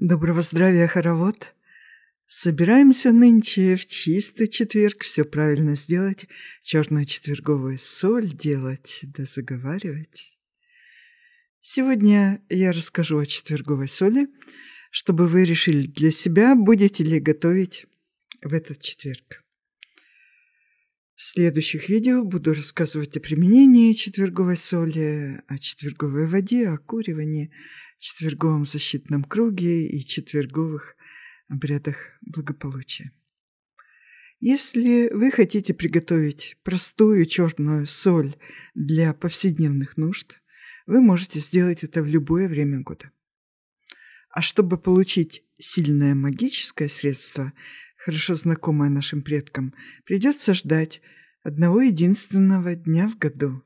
Доброго здравия, хоровод! Собираемся нынче в чистый четверг все правильно сделать, черную четверговую соль делать да заговаривать. Сегодня я расскажу о четверговой соли, чтобы вы решили для себя, будете ли готовить в этот четверг. В следующих видео буду рассказывать о применении четверговой соли, о четверговой воде, о куривании, четверговом защитном круге и четверговых обрядах благополучия. Если вы хотите приготовить простую черную соль для повседневных нужд, вы можете сделать это в любое время года. А чтобы получить сильное магическое средство, хорошо знакомое нашим предкам, придется ждать одного единственного дня в году.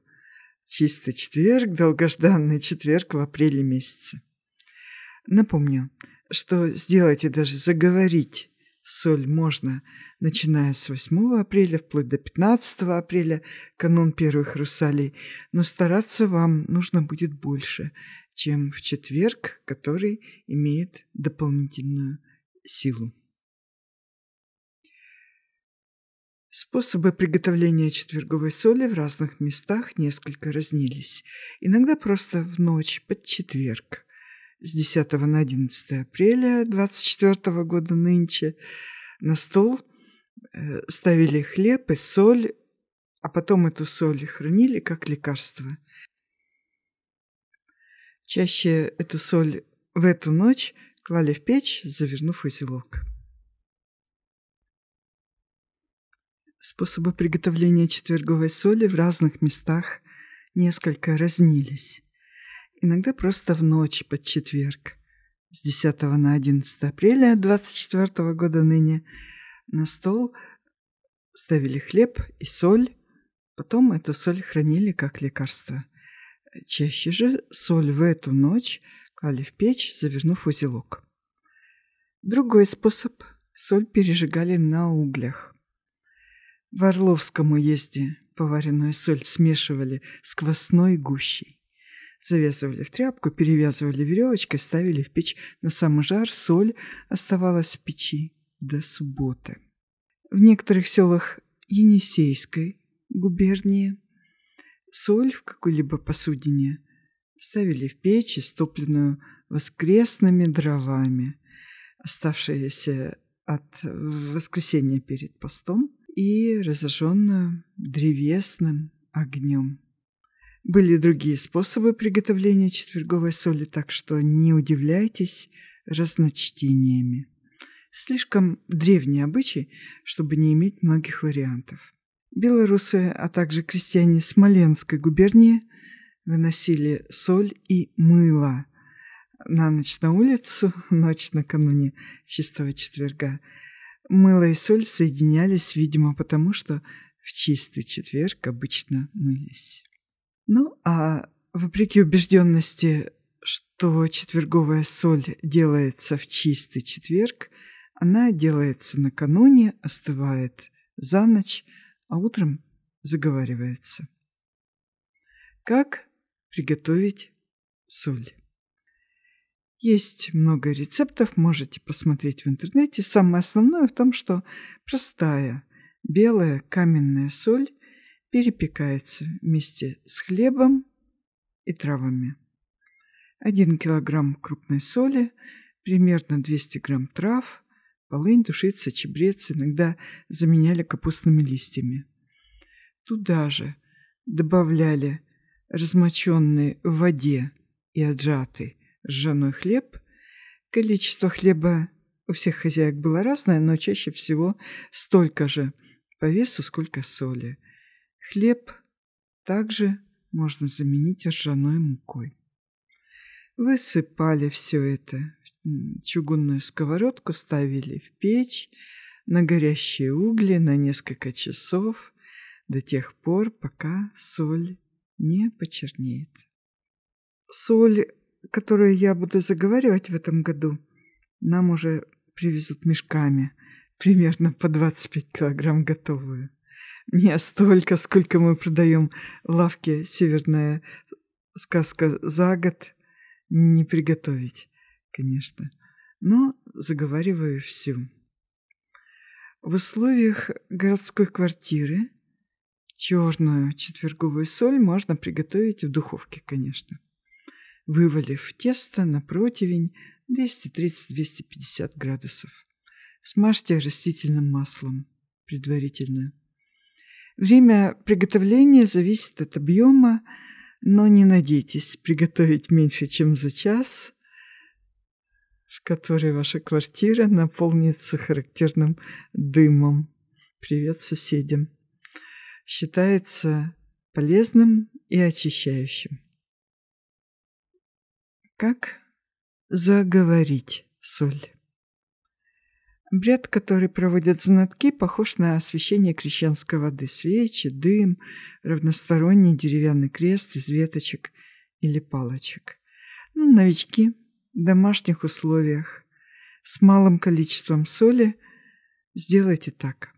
Чистый четверг, долгожданный четверг в апреле месяце. Напомню, что сделать и даже заговорить соль можно, начиная с 8 апреля вплоть до 15 апреля, канун первых русалей, но стараться вам нужно будет больше, чем в четверг, который имеет дополнительную силу. Способы приготовления четверговой соли в разных местах несколько разнились. Иногда просто в ночь под четверг. С 10 на 11 апреля 24 года нынче на стол э, ставили хлеб и соль, а потом эту соль хранили как лекарство. Чаще эту соль в эту ночь клали в печь, завернув узелок. Способы приготовления четверговой соли в разных местах несколько разнились. Иногда просто в ночь под четверг. С 10 на 11 апреля 24 года ныне на стол ставили хлеб и соль, потом эту соль хранили как лекарство. Чаще же соль в эту ночь клали в печь, завернув узелок. Другой способ – соль пережигали на углях. В Орловском уезде поваренную соль смешивали с квасной гущей. Завязывали в тряпку, перевязывали веревочкой, ставили в печь на самый жар, соль оставалась в печи до субботы. В некоторых селах Енисейской губернии соль в какой-либо посудине ставили в печь, стопленную воскресными дровами, оставшиеся от воскресенья перед постом – и разожженную древесным огнем. Были другие способы приготовления четверговой соли, так что не удивляйтесь разночтениями. Слишком древний обычай, чтобы не иметь многих вариантов. Белорусы, а также крестьяне Смоленской губернии выносили соль и мыло на ночь на улицу, ночь накануне чистого четверга – Мыло и соль соединялись, видимо, потому что в чистый четверг обычно мылись. Ну, а вопреки убежденности, что четверговая соль делается в чистый четверг, она делается накануне, остывает за ночь, а утром заговаривается. Как приготовить соль? Есть много рецептов, можете посмотреть в интернете. Самое основное в том, что простая белая каменная соль перепекается вместе с хлебом и травами. 1 килограмм крупной соли, примерно 200 грамм трав, полынь, душица, чебрец, иногда заменяли капустными листьями. Туда же добавляли размоченный в воде и отжатый ржаной хлеб. Количество хлеба у всех хозяек было разное, но чаще всего столько же по весу, сколько соли. Хлеб также можно заменить ржаной мукой. Высыпали все это в чугунную сковородку, ставили в печь на горящие угли на несколько часов до тех пор, пока соль не почернеет. Соль которую я буду заговаривать в этом году, нам уже привезут мешками, примерно по 25 килограмм готовую. Не столько, сколько мы продаем в лавке «Северная сказка» за год, не приготовить, конечно. но заговариваю всю. В условиях городской квартиры черную четверговую соль можно приготовить в духовке, конечно. Вывалив тесто на противень 230-250 градусов. Смажьте растительным маслом предварительно. Время приготовления зависит от объема, но не надейтесь приготовить меньше, чем за час, в который ваша квартира наполнится характерным дымом. Привет соседям. Считается полезным и очищающим. Как заговорить соль? Обряд, который проводят знатки, похож на освещение крещенской воды. Свечи, дым, равносторонний деревянный крест из веточек или палочек. Ну, новички в домашних условиях с малым количеством соли сделайте так.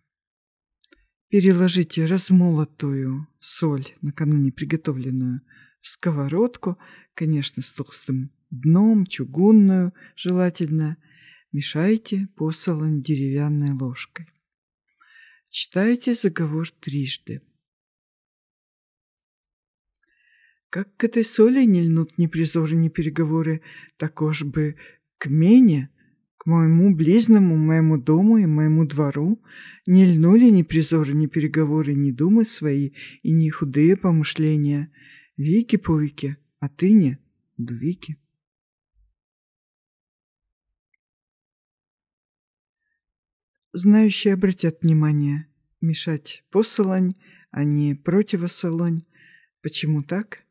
Переложите размолотую соль, накануне приготовленную, в сковородку, конечно, с толстым дном, чугунную желательно – Мешайте посолонь деревянной ложкой. Читайте заговор трижды. Как к этой соли не льнут ни призоры, ни переговоры, так уж бы к мене, к моему близному, моему дому и моему двору не льнули ни призоры, ни переговоры, ни думы свои и ни худые помышления. Вики по веке, а ты не дувики. Знающие обратят внимание. Мешать посолонь, а не противосолонь. Почему так?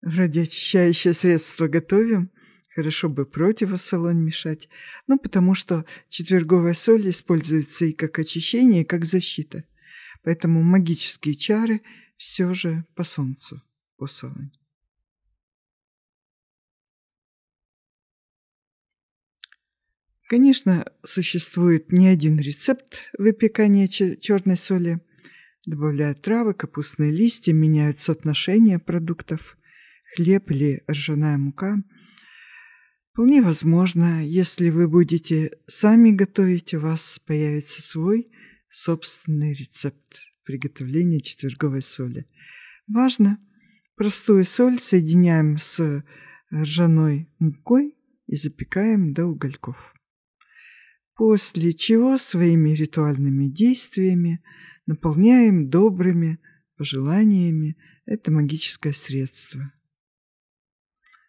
Вроде очищающее средство готовим, хорошо бы противосолонь мешать. Ну, потому что четверговая соль используется и как очищение, и как защита. Поэтому магические чары все же по солнцу посолонь. Конечно, существует не один рецепт выпекания черной соли. Добавляют травы, капустные листья, меняют соотношение продуктов, хлеб или ржаная мука. Вполне возможно, если вы будете сами готовить, у вас появится свой собственный рецепт приготовления четверговой соли. Важно, простую соль соединяем с ржаной мукой и запекаем до угольков после чего своими ритуальными действиями наполняем добрыми пожеланиями это магическое средство.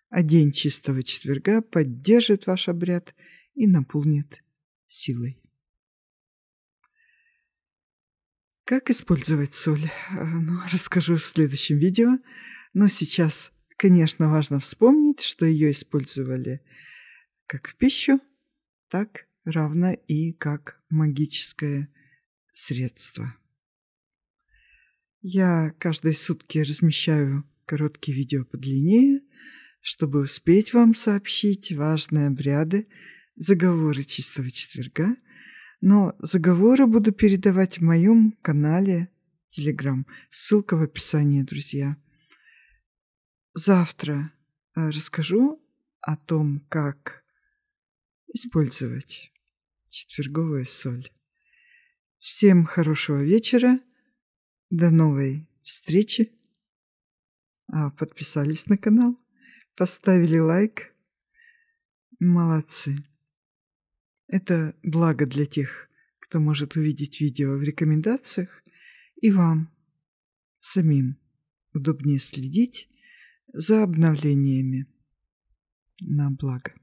А день чистого четверга поддержит ваш обряд и наполнит силой. Как использовать соль? А, ну, расскажу в следующем видео. Но сейчас, конечно, важно вспомнить, что ее использовали как в пищу, так равно и как магическое средство. Я каждые сутки размещаю короткие видео подлиннее, чтобы успеть вам сообщить важные обряды, заговоры чистого четверга, но заговоры буду передавать в моем канале Telegram. Ссылка в описании, друзья. Завтра э, расскажу о том, как использовать четверговая соль. Всем хорошего вечера. До новой встречи. А, подписались на канал, поставили лайк. Молодцы. Это благо для тех, кто может увидеть видео в рекомендациях, и вам самим удобнее следить за обновлениями на благо.